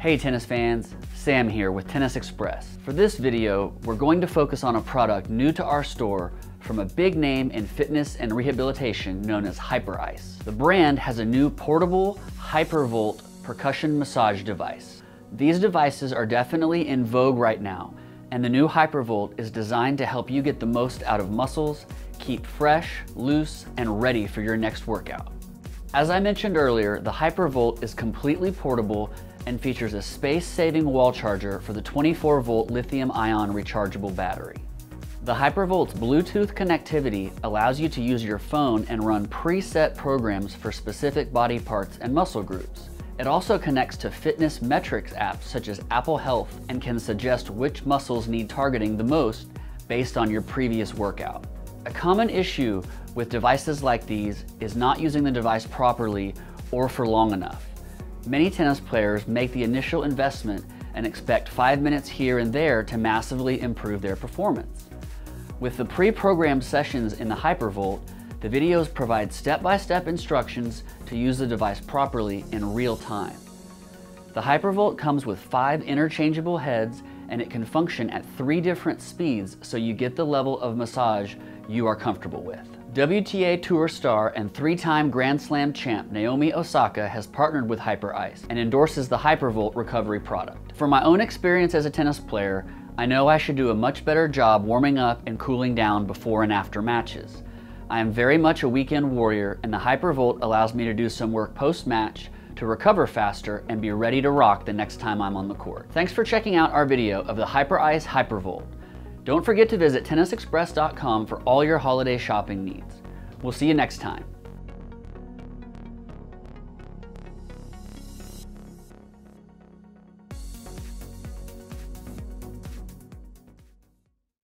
Hey tennis fans, Sam here with Tennis Express. For this video, we're going to focus on a product new to our store from a big name in fitness and rehabilitation known as Hyperice. The brand has a new portable Hypervolt percussion massage device. These devices are definitely in vogue right now, and the new Hypervolt is designed to help you get the most out of muscles, keep fresh, loose, and ready for your next workout. As I mentioned earlier, the Hypervolt is completely portable and features a space-saving wall charger for the 24-volt lithium-ion rechargeable battery. The Hypervolt's Bluetooth connectivity allows you to use your phone and run preset programs for specific body parts and muscle groups. It also connects to fitness metrics apps such as Apple Health and can suggest which muscles need targeting the most based on your previous workout. A common issue with devices like these is not using the device properly or for long enough. Many tennis players make the initial investment and expect five minutes here and there to massively improve their performance. With the pre-programmed sessions in the Hypervolt, the videos provide step-by-step -step instructions to use the device properly in real time. The Hypervolt comes with five interchangeable heads and it can function at three different speeds so you get the level of massage you are comfortable with. WTA Tour star and three-time Grand Slam champ Naomi Osaka has partnered with Hyperice and endorses the Hypervolt recovery product. From my own experience as a tennis player, I know I should do a much better job warming up and cooling down before and after matches. I am very much a weekend warrior and the Hypervolt allows me to do some work post-match to recover faster and be ready to rock the next time I'm on the court. Thanks for checking out our video of the Hyperice Hypervolt. Don't forget to visit tennisexpress.com for all your holiday shopping needs. We'll see you next time.